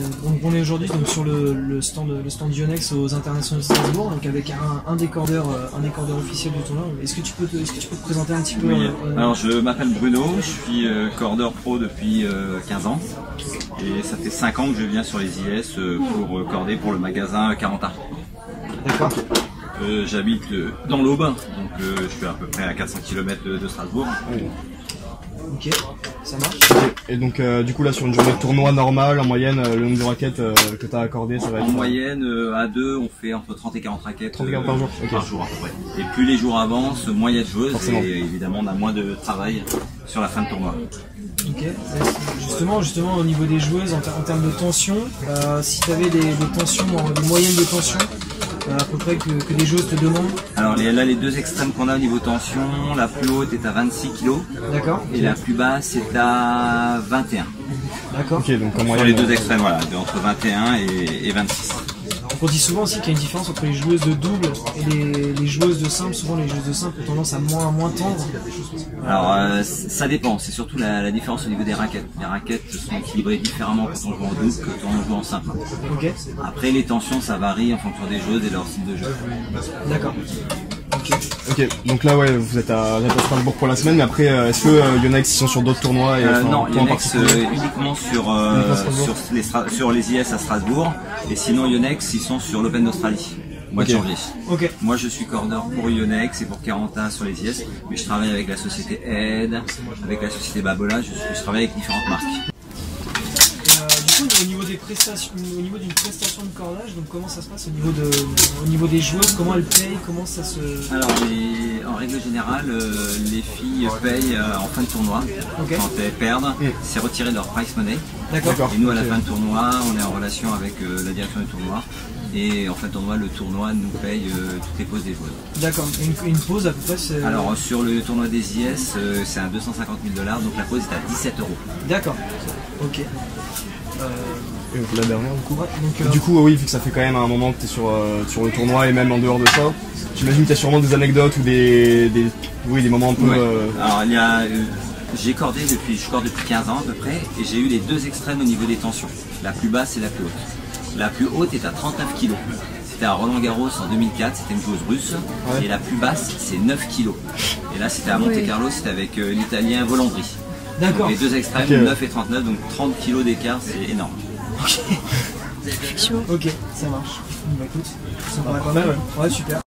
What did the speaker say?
Donc on est aujourd'hui donc sur le, le stand le stand Yonex aux internationaux de Strasbourg donc avec un, un des cordeurs euh, un des cordeurs officiels du tournoi. Est-ce que tu peux te, est-ce que tu peux te présenter un petit peu Oui, euh, alors je m'appelle Bruno, je suis euh, cordeur pro depuis euh, 15 ans et ça fait 5 ans que je viens sur les IS euh, pour euh, corder pour le magasin 40 Art. D'accord. Euh, J'habite euh, dans l'Aube, donc euh, je suis à peu près à 400 km de, de Strasbourg. Ok, ça marche. Et donc euh, du coup là sur une journée de tournoi normale, en moyenne, euh, le nombre de raquettes euh, que tu as accordé, ça va être En moyenne, euh, à deux, on fait entre 30 et 40 raquettes 30 et 40 par jour, par jour à peu près. Et plus les jours avancent, moins il y a de joueuses Forcément. et évidemment on a moins de travail sur la fin de tournoi. Ok. Justement justement au niveau des joueuses en, ter- en termes de tension, euh, si tu avais des, des tensions, des moyennes de tension à peu près que, que des joueuses te demandent. Alors les- là les deux extrêmes qu'on a au niveau tension, la plus haute est à 26 kg D'accord. et la plus basse est à 21. D'accord. Ok, donc en Sur moyenne. les deux euh, extrêmes, voilà, de entre 21 et, et 26. On dit souvent aussi qu'il y a une différence entre les joueuses de double et les, les joueuses de simple. Souvent, les joueuses de simple ont tendance à moins, moins tendre. Alors euh, ça dépend, c'est surtout la, la différence au niveau des raquettes. Les raquettes sont équilibrées différemment quand on joue en double que quand on joue en simple. Après les tensions ça varie en fonction des joueuses et de leur style de jeu. d'accord. Ok. Ok, donc là ouais, vous êtes à, vous êtes à Strasbourg pour la semaine, mais après euh, est-ce que euh, Yonex ils sont sur d'autres tournois et Euh, non, Yonex euh, uniquement sur, euh, sur, les, sur les IS à Strasbourg et sinon Yonex ils sont sur l'Open d'Australie au mois de janvier. Ok. Moi je suis cordeur pour Yonex et pour 40 sur les IS, mais je travaille avec la société Ed, avec la société Babola, je, je travaille avec différentes marques. Coup, au niveau des prestations, au niveau d'une prestation de cordage, donc comment ça se passe au niveau de, au niveau des joueuses, comment elles payent, comment ça se. Alors, les- en règle générale, euh, les filles payent euh, en fin de tournoi. Quand elles perdent, c'est retiré de leur price money. D'accord. Et nous, à la fin de tournoi, on est en relation avec euh, la direction du tournoi. Et en fin de tournoi, le tournoi nous paye euh, toutes les pauses des joueuses. D'accord. Une, une pause à peu près, c'est. Alors, sur le tournoi des IS, euh, c'est à 250 000 dollars, donc la pause est à 17 euros. D'accord. Ok. Euh, la dernière du coup. ouais, donc, euh, Du coup, oui, vu que ça fait quand même un moment que tu es sur, euh, sur le tournoi et même en dehors de ça, j'imagine que tu as sûrement des anecdotes ou des, des, oui, des moments un peu. Ouais. euh, Alors il y a, j'ai cordé depuis, je corde depuis 15 ans à peu près, et j'ai eu les deux extrêmes au niveau des tensions, la plus basse et la plus haute. La plus haute est à 39 kg. C'était à Roland Garros en 2004, c'était une joueuse russe, Ouais. et la plus basse c'est 9 kg. Et là c'était à Monte Carlo, c'était avec euh, l'italien Volandri. D'accord. Les deux extrêmes, Ok. 9 et 39, donc 30 kg d'écart, c'est énorme. Ok, ça marche. Bah écoute, ça me paraît pas mal. Ouais, super.